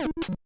you